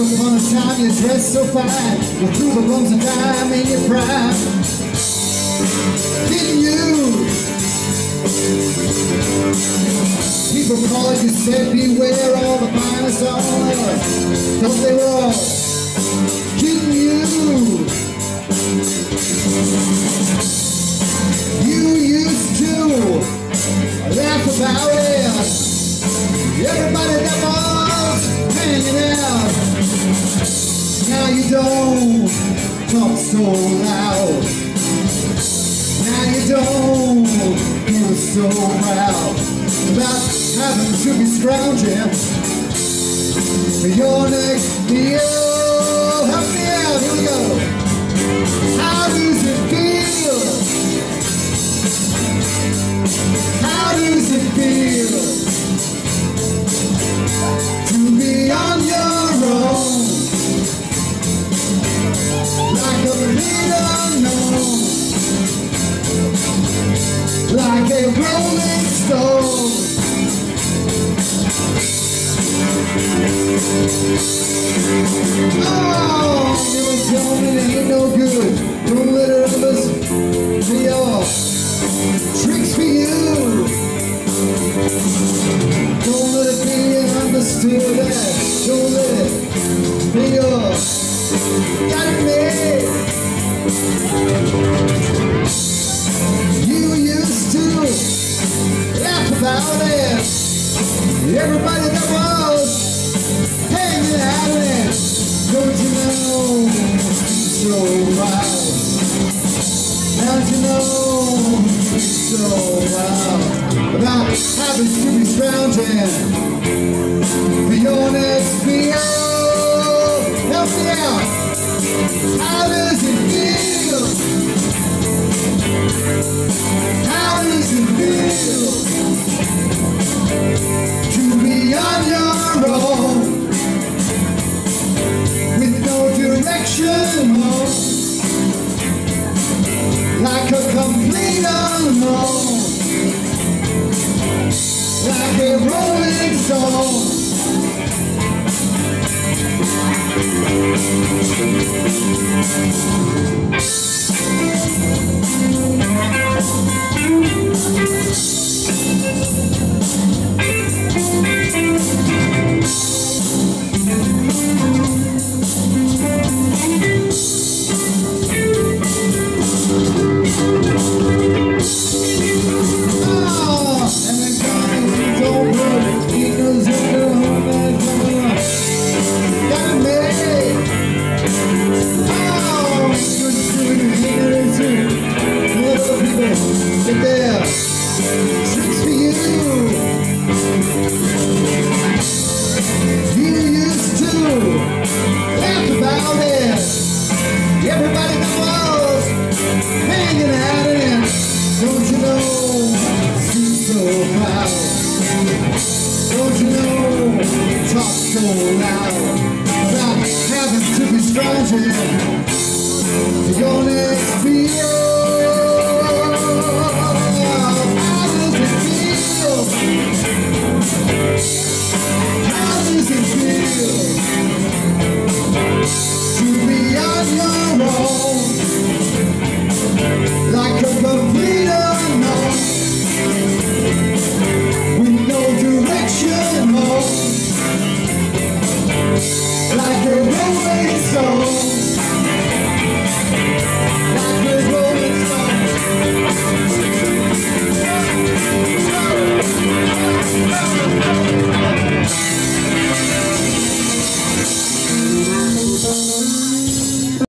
Once upon a time you dressed so fine You threw the bones of time in your prime Didn't you? People calling you said beware all the finest on earth Don't they all? You don't talk so loud. Now you don't feel so proud about having to be scrounging for your next deal. Tricks for you. Don't let it be understood that. Don't let it be your me. You used to laugh about it. Everybody having to be scrounging for your next meal? Help me out. How does it feel? How does it feel to be on your own with no direction home, like a complete unknown, like a rolling stone? now. Now, heaven's to be strong for you.